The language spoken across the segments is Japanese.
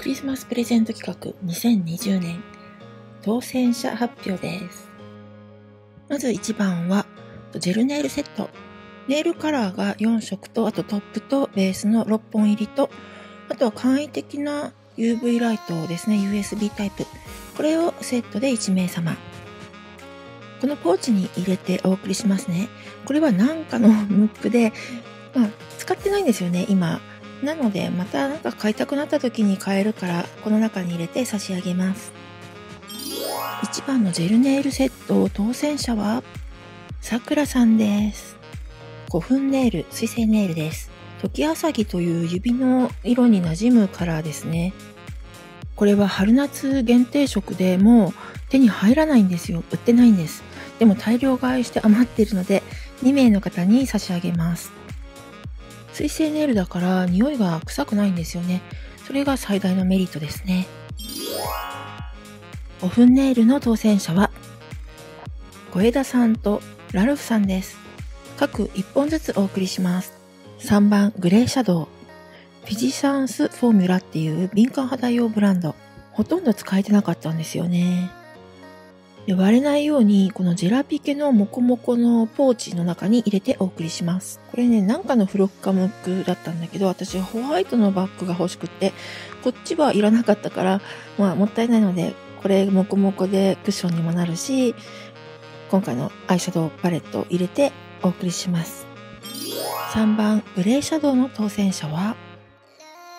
クリスマスプレゼント企画2020年当選者発表です。まず1番は、ジェルネイルセット。ネイルカラーが4色と、あとトップとベースの6本入りと、あとは簡易的な UV ライトですね、USB タイプ。これをセットで1名様。このポーチに入れてお送りしますね。これはなんかのムックで、まあ、使ってないんですよね、今。なので、またなんか買いたくなった時に買えるから、この中に入れて差し上げます。1番のジェルネイルセット当選者は、さくらさんです。古墳ネイル、水性ネイルです。時あさぎという指の色に馴染むカラーですね。これは春夏限定色でもう手に入らないんですよ。売ってないんです。でも大量買いして余っているので、2名の方に差し上げます。水性ネイルだから匂いが臭くないんですよね。それが最大のメリットですね。5分ネイルの当選者は、小枝さんとラルフさんです。各1本ずつお送りします。3番、グレーシャドウ。フィジシャンスフォーミュラっていう敏感肌用ブランド。ほとんど使えてなかったんですよね。で割れないように、このジェラピケのモコモコのポーチの中に入れてお送りします。これね、なんかのフロッカムックだったんだけど、私ホワイトのバッグが欲しくって、こっちはいらなかったから、まあもったいないので、これモコモコでクッションにもなるし、今回のアイシャドウパレットを入れてお送りします。3番、グレーシャドウの当選者は、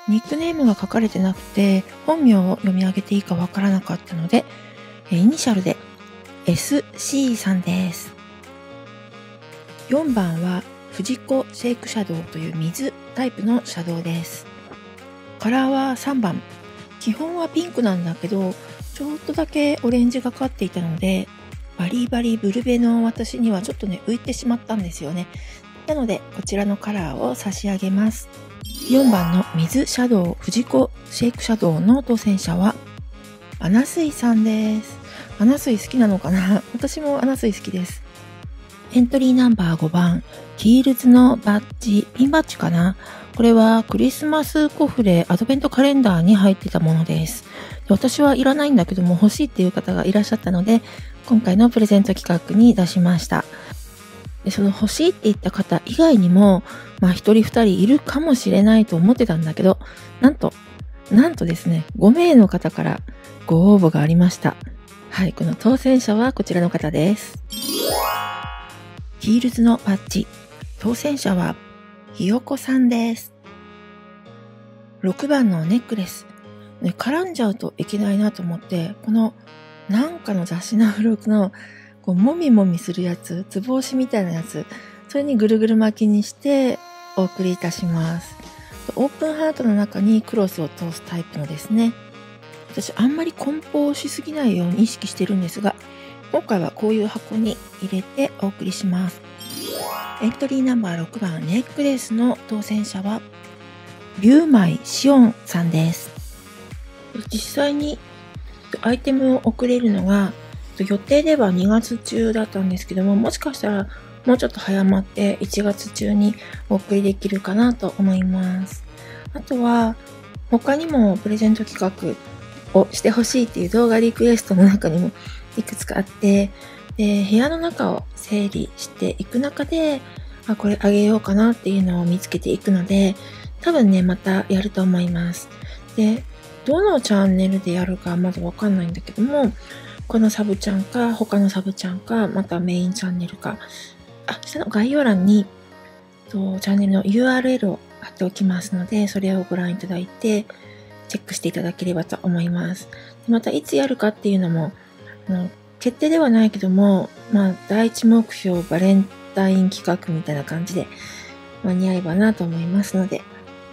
ニックネームが書かれてなくて、本名を読み上げていいかわからなかったので、イニシャルで SC さんです。4番は藤子シェイクシャドウという水タイプのシャドウです。カラーは3番。基本はピンクなんだけど、ちょっとだけオレンジがかっていたので、バリバリブルベの私にはちょっとね、浮いてしまったんですよね。なので、こちらのカラーを差し上げます。4番の水シャドウ藤子シェイクシャドウの当選者は、アナスイさんです。アナスイ好きなのかな？私もアナスイ好きです。エントリーナンバー5番、キールズのバッジ、ピンバッジかな？これはクリスマスコフレアドベントカレンダーに入ってたものです。私はいらないんだけども欲しいっていう方がいらっしゃったので、今回のプレゼント企画に出しました。でその欲しいって言った方以外にも、まあ一人二人いるかもしれないと思ってたんだけど、なんと、なんとですね、5名の方からご応募がありました。はい、この当選者はこちらの方です。ヒールズのパッチ。当選者は、ひよこさんです。6番のネックレス。ね、絡んじゃうといけないなと思って、この、なんかの雑誌の付録の、こう、もみもみするやつ、つぼ押しみたいなやつ、それにぐるぐる巻きにしてお送りいたします。オープンハートの中にクロスを通すタイプのですね。私あんまり梱包しすぎないように意識してるんですが、今回はこういう箱に入れてお送りします。エントリーナンバー6番ネックレスの当選者は、ビューマイシオンさんです。実際にアイテムを送れるのが、予定では2月中だったんですけども、もしかしたらもうちょっと早まって1月中にお送りできるかなと思います。あとは、他にもプレゼント企画をしてほしいっていう動画リクエストの中にもいくつかあって、で、部屋の中を整理していく中で、あ、これあげようかなっていうのを見つけていくので、多分ね、またやると思います。で、どのチャンネルでやるかまだわかんないんだけども、このサブちゃんか、他のサブちゃんか、またメインチャンネルか、あ、下の概要欄に、とチャンネルの URL を貼っておきますので、それをご覧いただいて、チェックしていただければと思います。でまた、いつやるかっていうのも、あの決定ではないけども、まあ、第一目標バレンタイン企画みたいな感じで間に合えばなと思いますので、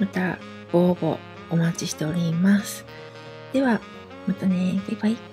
またご応募お待ちしております。では、またね。バイバイ。